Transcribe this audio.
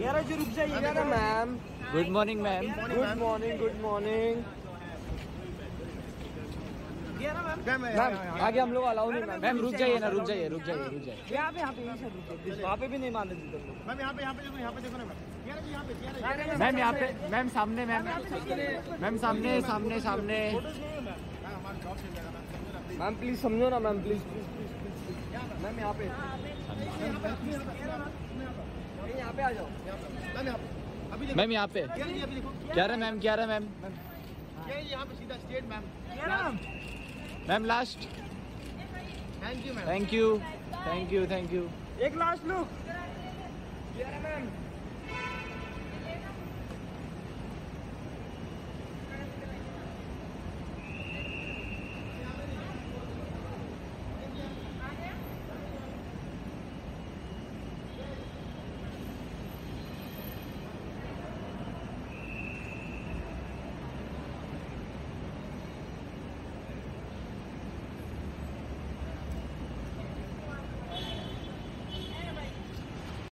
ग्यारह जी रुक जाइए ग्यारह ma'am good morning ma'am good morning good morning ma'am ma'am आगे हम लोग अलाउ नहीं मैम मैम रुक जाइए ना रुक जाइए रुक जाइए रुक जाइए यहाँ पे यहाँ पे यहीं से रुकिए वहाँ पे भी नहीं देते लोग मैम यहाँ पे यहाँ पे देखो यहाँ पे देखो ना मैम यहाँ पे मैम यहाँ पे मैम सामने मैम मैम सामने सामने सामने मैम ना प्लीज़ समझो ना ma'am please please please please ma'am यहाँ पे पे आ जाओ। मैम यहाँ पे। क्या रहा मैम? देखो ग्यारह मैम? ग्यारह मैम यहाँ पे सीधा state ma'am. Ma'am last thank you ma'am. Thank you thank you thank you एक लास्ट लुक मैम।